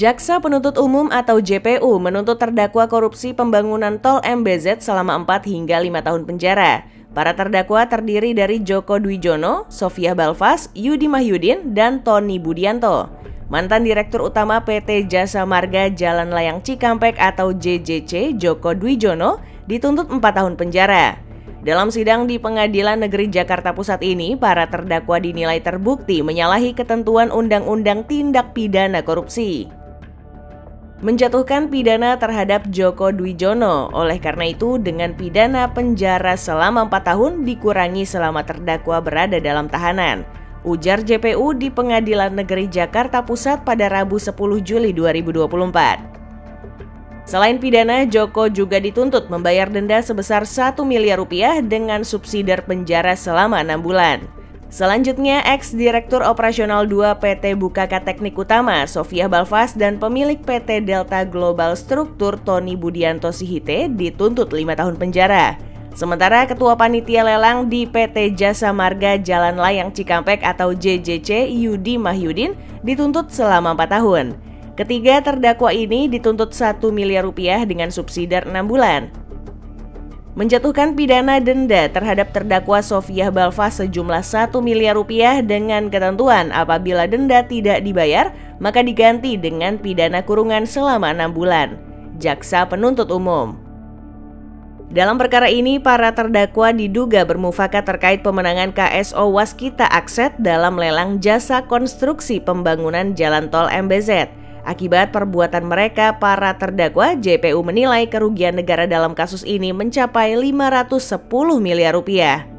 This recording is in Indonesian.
Jaksa Penuntut Umum atau JPU menuntut terdakwa korupsi pembangunan tol MBZ selama 4 hingga 5 tahun penjara. Para terdakwa terdiri dari Joko Dwijono, Sofia Balfas, Yudi Mahyudin, dan Tony Budianto. Mantan Direktur Utama PT Jasa Marga Jalan Layang Cikampek atau JJC, Joko Dwijono, dituntut 4 tahun penjara. Dalam sidang di Pengadilan Negeri Jakarta Pusat ini, para terdakwa dinilai terbukti menyalahi ketentuan Undang-Undang Tindak Pidana Korupsi menjatuhkan pidana terhadap Joko Dwijono. Oleh karena itu, dengan pidana penjara selama 4 tahun dikurangi selama terdakwa berada dalam tahanan. Ujar JPU di Pengadilan Negeri Jakarta Pusat pada Rabu 10 Juli 2024. Selain pidana, Joko juga dituntut membayar denda sebesar 1 miliar rupiah dengan subsidi penjara selama 6 bulan. Selanjutnya, ex-direktur operasional 2 PT Bukaka Teknik Utama, Sofia Balfas dan pemilik PT Delta Global Struktur Tony Budianto Sihite dituntut 5 tahun penjara. Sementara Ketua Panitia Lelang di PT Jasa Marga Jalan Layang Cikampek atau JJC Yudi Mahyudin dituntut selama 4 tahun. Ketiga terdakwa ini dituntut 1 miliar rupiah dengan subsidi 6 bulan menjatuhkan pidana denda terhadap terdakwa Sofia Balfa sejumlah 1 miliar rupiah dengan ketentuan apabila denda tidak dibayar maka diganti dengan pidana kurungan selama 6 bulan. Jaksa penuntut umum dalam perkara ini, para terdakwa diduga bermufakat terkait pemenangan KSO Waskita Akset dalam lelang jasa konstruksi pembangunan jalan tol MBZ. Akibat perbuatan mereka, para terdakwa JPU menilai kerugian negara dalam kasus ini mencapai 510 miliar rupiah.